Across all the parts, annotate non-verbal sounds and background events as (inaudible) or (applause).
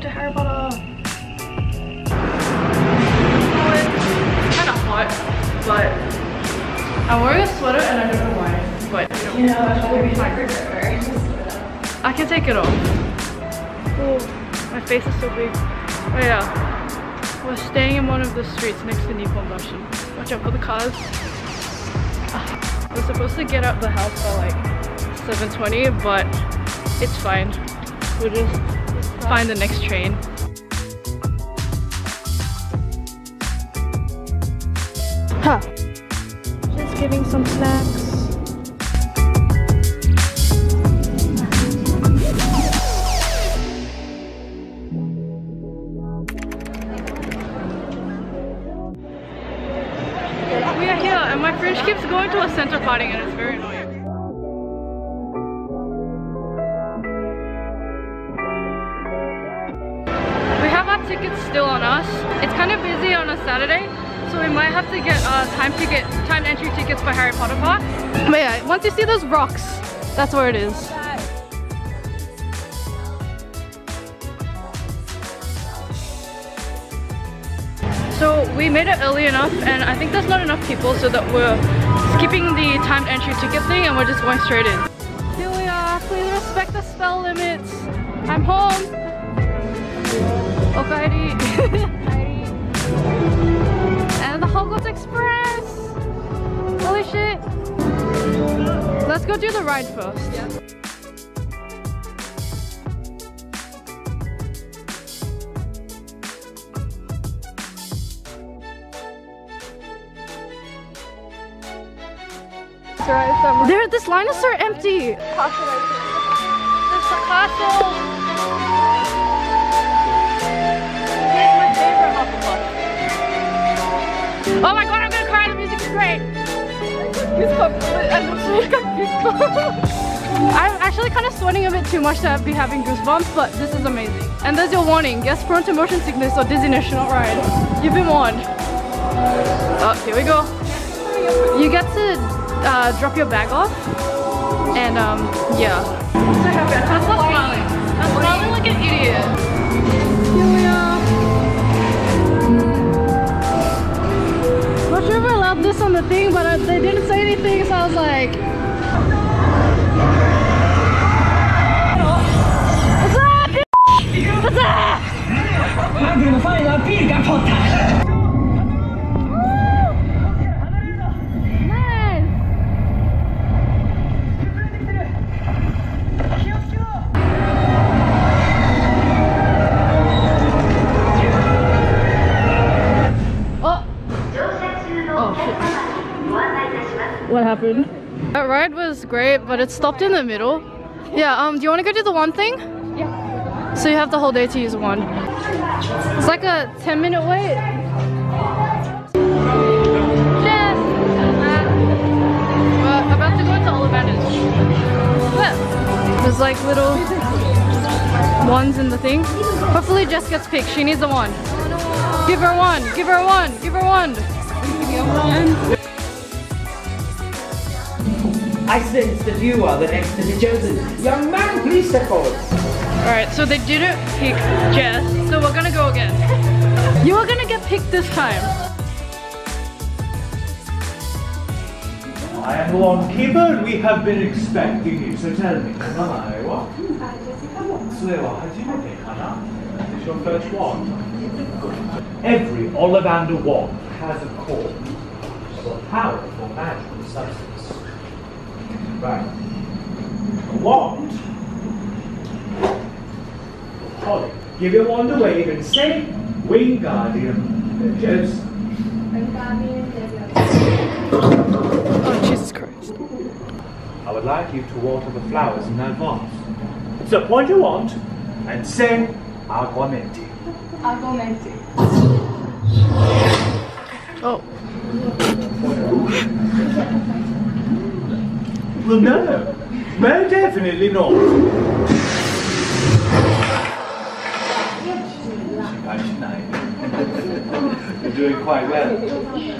to Harry Potter. Oh, it's kind of hot, but I'm wearing a sweater and I don't know why, but you know, it'll be fine. I can take it off. Oh, my face is so big. Oh yeah, we're staying in one of the streets next to Nipponbashi. Watch out for the cars. Ah, we're supposed to get out the house by like 7.20, but it's fine. We'll just find the next train. Huh. Just giving some snacks. We are here and my fridge keeps going to a center parting and it's very tickets still on us. It's kind of busy on a Saturday, so we might have to get uh, time ticket, time entry tickets for Harry Potter Park. But yeah, once you see those rocks, that's where it is. So we made it early enough and I think there's not enough people so that we're skipping the timed entry ticket thing and we're just going straight in. Here we are, please respect the spell limits. I'm home. Oh, Okaeri. (laughs) and the Hogwarts Express. Holy shit. Let's go do the ride first. There, this line is so empty. There's the castle. Oh my god, I'm gonna cry. The music is great. (laughs) I'm actually kind of sweating a bit too much to be having goosebumps, but this is amazing. And there's your warning. Guess prone to motion sickness or dizziness should not ride. You've been warned. Oh, here we go. You get to uh, drop your bag off, and um, yeah. So happy. I'm smiling. I'm smiling like an idiot. This on the thing, but uh, they didn't say anything, so I was like. What's up. What's up? Was great, but it stopped in the middle. Yeah, um, do you want to go do the one thing? Yeah. So you have the whole day to use one. It's like a 10 minute wait. We're about to go into Ollivanders. Look, There's like little ones in the thing. Hopefully Jess gets picked. She needs a one. Give her one. Give her one. Give her one. I sense that you are the next to be chosen. Young man, please step forward. Alright, so they didn't pick Jess, so we're gonna go again. (laughs) you are gonna get picked this time. I am the Lawkeeper and we have been expecting you, so tell me, Nanae wa? Jessica you hajimete kana? This your first wand? Every Ollivander wand has a core a powerful magical substance. Right. A wand. Holly, give your wand a wave and say, Wingardium Leviosa. Oh, Jesus Christ. I would like you to water the flowers in advance. So point your wand and say Aguamenti. Oh. Well, no. Well, definitely not. (laughs) You're doing quite well.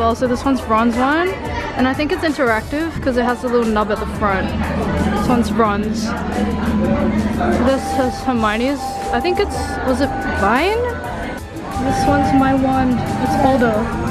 Well. So this one's bronze one. And I think it's interactive because it has a little nub at the front. This one's bronze. This has Hermione's. I think it's, was it Vine? This one's my wand. It's older.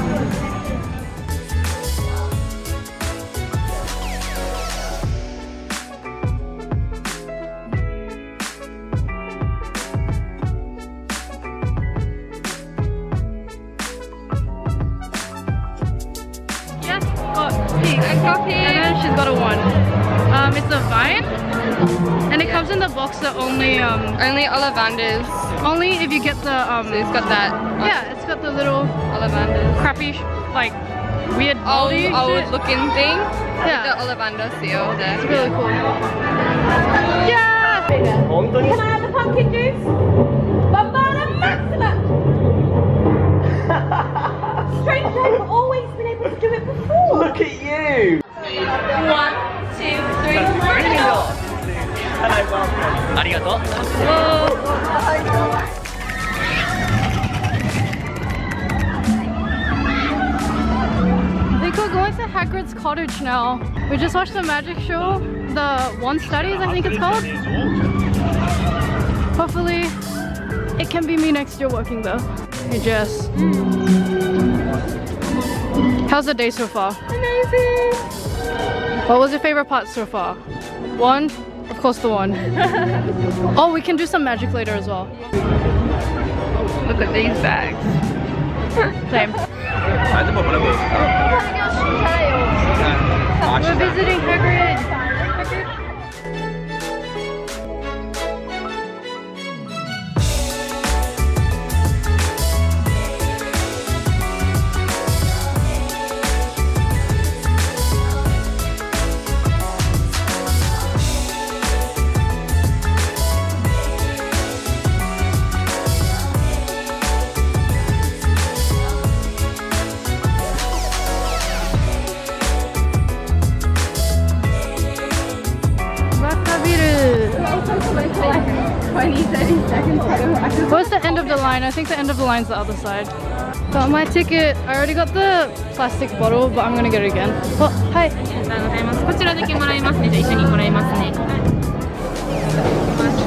Only Only Ollivanders. only if you get the um So it's got that. yeah it's got the little Ollivanders. crappy like weird old old shit. looking thing. Yeah. The Ollivander seal there. It's really cool. Cottage now. We just watched the magic show, the Wand Studies I think it's called. Hopefully, it can be me next year working there. Hey Jess. How's the day so far? Amazing. What was your favorite part so far? One? Of course the one. (laughs) oh, we can do some magic later as well. Look at these bags. Same. (laughs) We're visiting Hagrid. think the end of the line's the other side. Got my ticket. I already got the plastic bottle, but I'm gonna get it again. Oh, hi.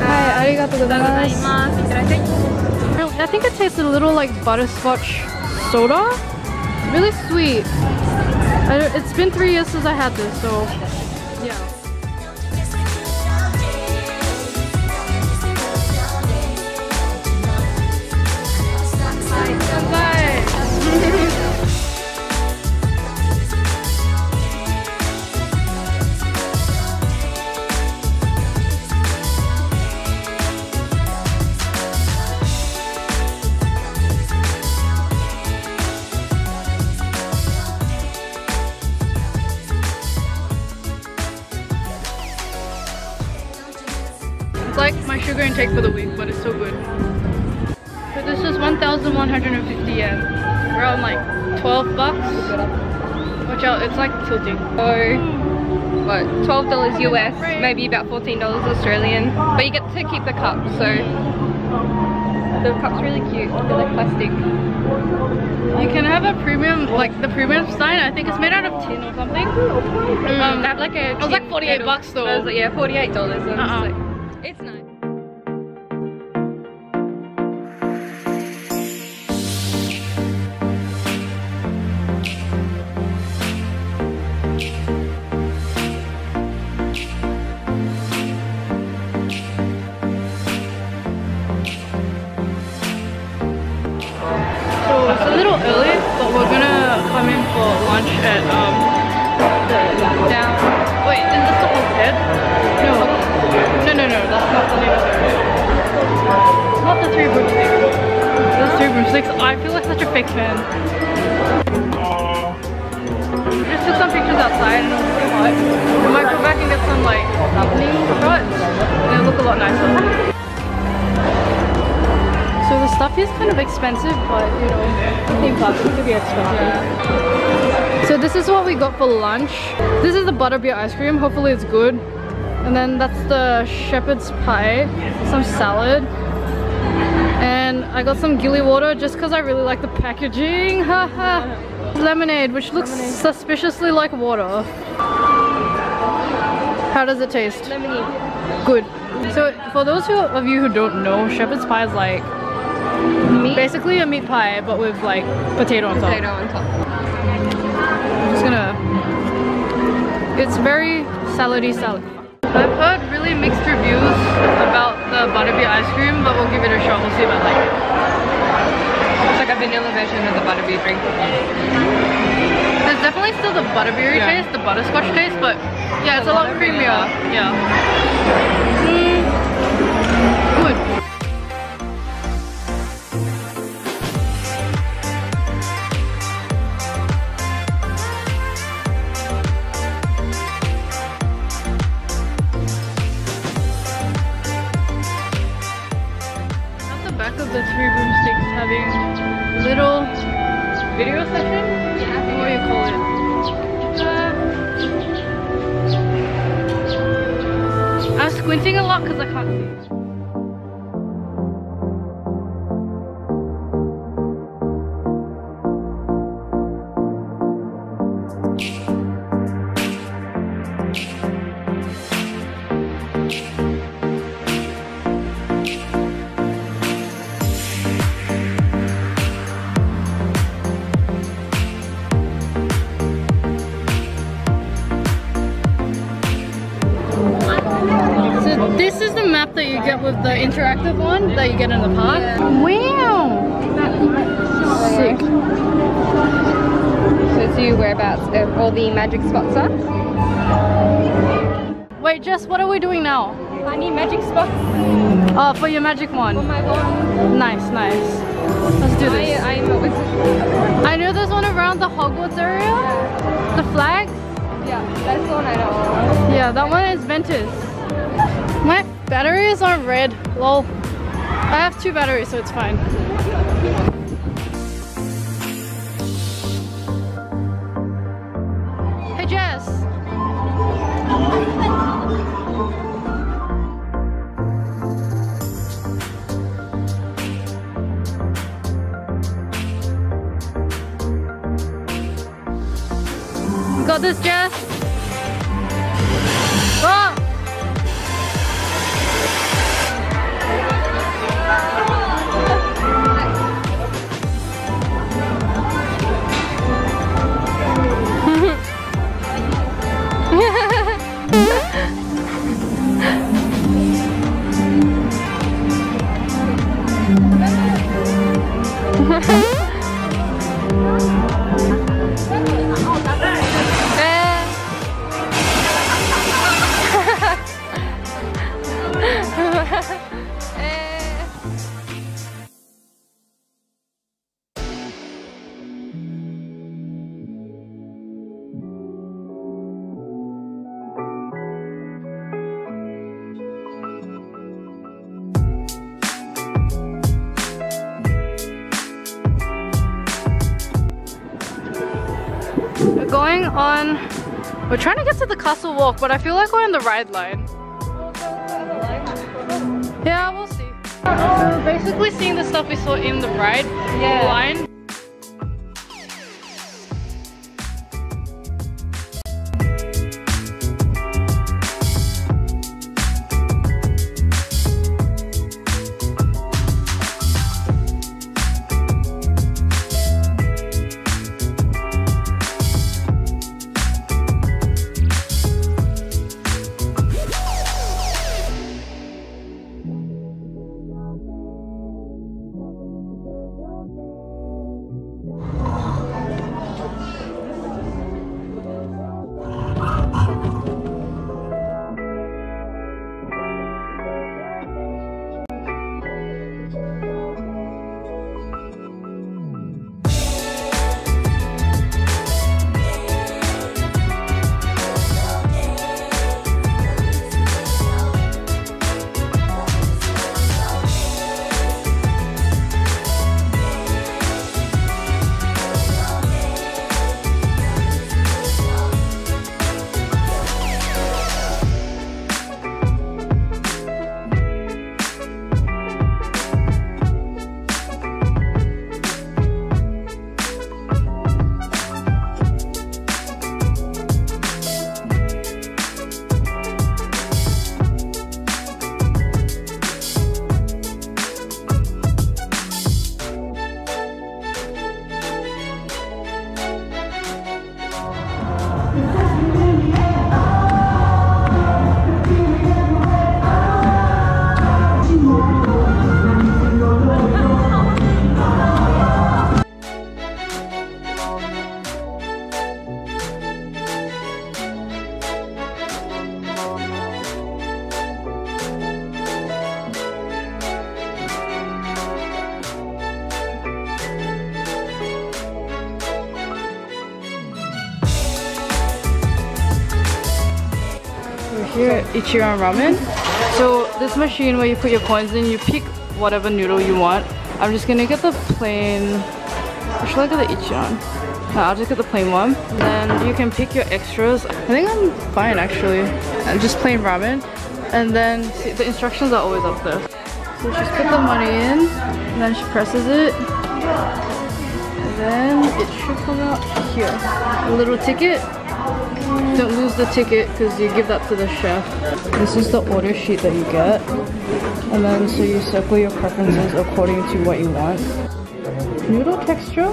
hi, arigatou. I think it tastes a little like butterscotch soda. Really sweet. it's been three years since I had this, so like my sugar intake for the week, but it's so good. But this is 1,150 yen. Around like 12 bucks. Watch out, it's like tilting. So, what, $12 US, Right. maybe about $14 Australian. But you get to keep the cup, so the cup's really cute. They're like plastic. You can have a premium, like the premium sign. I think it's made out of tin or something. Um, they have like a. it was like 48 metal- bucks though. Was like, yeah, $48. Uh-uh. it's, like, it's nice. Those three broomsticks. I feel like such a fake fan. Just took some pictures outside and it was hot. We might go back and get some like happening shots. And it'll look a lot nicer. So the stuff is kind of expensive, but you know, park it could be. So this is what we got for lunch. This is the butterbeer ice cream. Hopefully it's good. And then that's the shepherd's pie, some salad. And I got some Gillywater just because I really like the packaging. Haha. Lemonade, which looks suspiciously like water. How does it taste? Lemony. Good. So for those who, of you who don't know, shepherd's pie is like Meat. basically a meat pie but with like potato on top. Potato on top. I'm just gonna. It's very salady salad. I've heard really mixed reviews about the butterbeer ice cream, but we'll give it a shot. We'll see if I like it. It's like a vanilla version of the butterbeer drink. There's definitely still the butterbeery Yeah. taste, the butterscotch taste, but yeah, it's a lot lot creamier. Yeah. Interactive one that you get in the park. Wow! Sick. So it's you whereabouts uh, all the magic spots are. Wait, Jess, what are we doing now? I need magic spots Oh, for your magic for wand. my wand. Nice, nice. Let's do I, this. I'm a wizard. I know there's one around the Hogwarts area. The flag. Yeah, that's the one I know. Yeah, that one is Ventus. My batteries are red. Lol. I have two batteries, so it's fine. Hey Jess. Got this, Jess? Trying to get to the castle walk, but I feel like we're on the ride line. Yeah, we'll see. We're basically seeing the stuff we saw in the ride Yeah. line. Here Ramen. So this machine where you put your coins in, you pick whatever noodle you want. I'm just gonna get the plain, or should I get the Ichiran? No, I'll just get the plain one. Then you can pick your extras. I think I'm fine actually. And just plain ramen. And then see, the instructions are always up there. So she's put the money in, and then she presses it. And then it should come out here. A little ticket. Don't lose the ticket because you give that to the chef. This is the order sheet that you get. And then so you circle your preferences according to what you want. Noodle texture,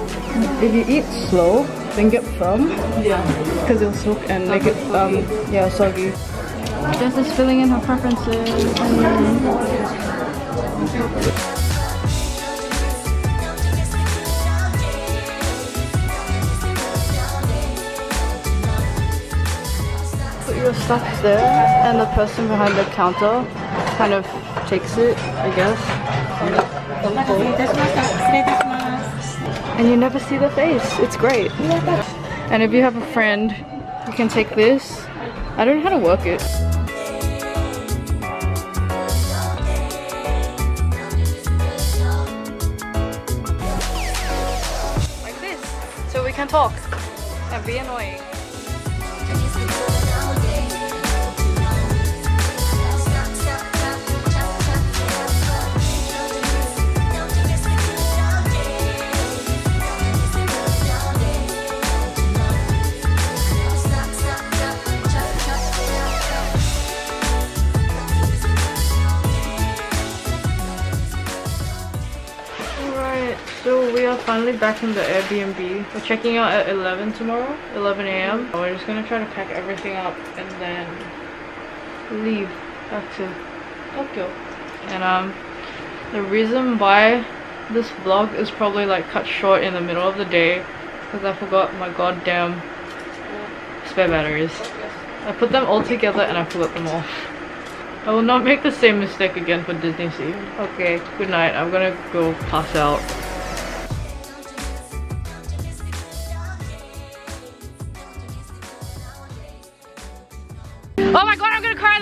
if you eat slow, then get firm. Yeah. Because it'll soak and make it, um, yeah, soggy. Jess is filling in her preferences. Your stuff there and the person behind the counter kind of takes it, I guess. And you never see the face. It's great. And if you have a friend, you can take this. I don't know how to work it. Like this. So we can talk and be annoying. Finally back in the Airbnb. We're checking out at 11 tomorrow, 11 a.m. We're just gonna try to pack everything up and then leave back to Tokyo. And um, the reason why this vlog is probably like cut short in the middle of the day because I forgot my goddamn spare batteries. I put them all together and I forgot them all. I will not make the same mistake again for DisneySea. Okay, good night. I'm gonna go pass out.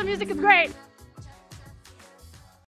Music is great.